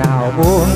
ดาวบุญ